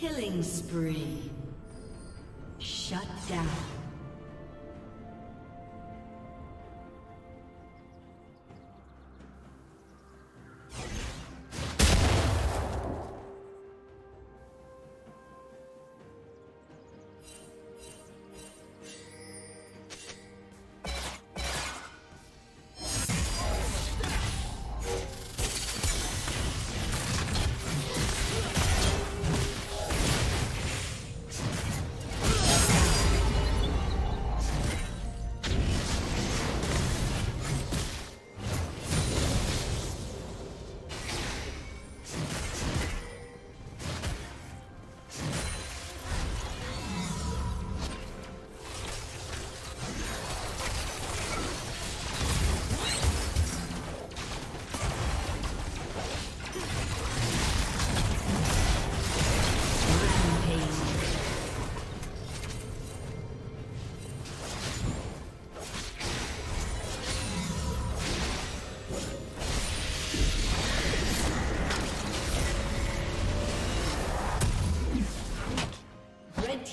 Killing spree.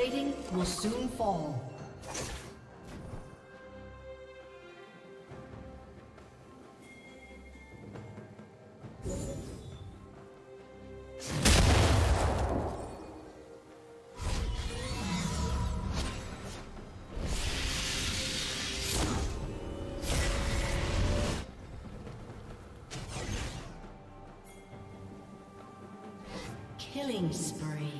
Plating will soon fall. Killing spree.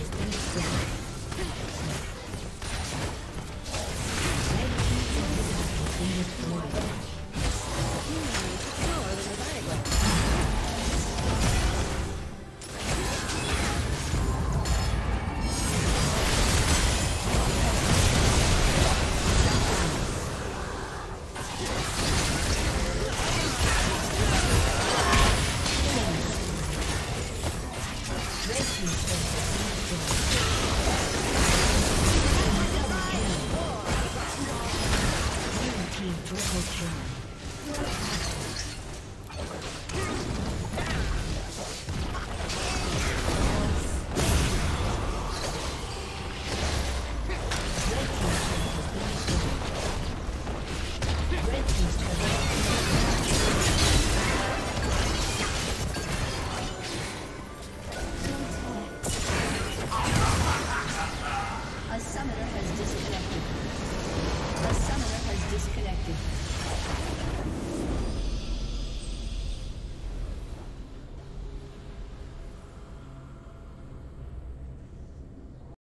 Triple kill.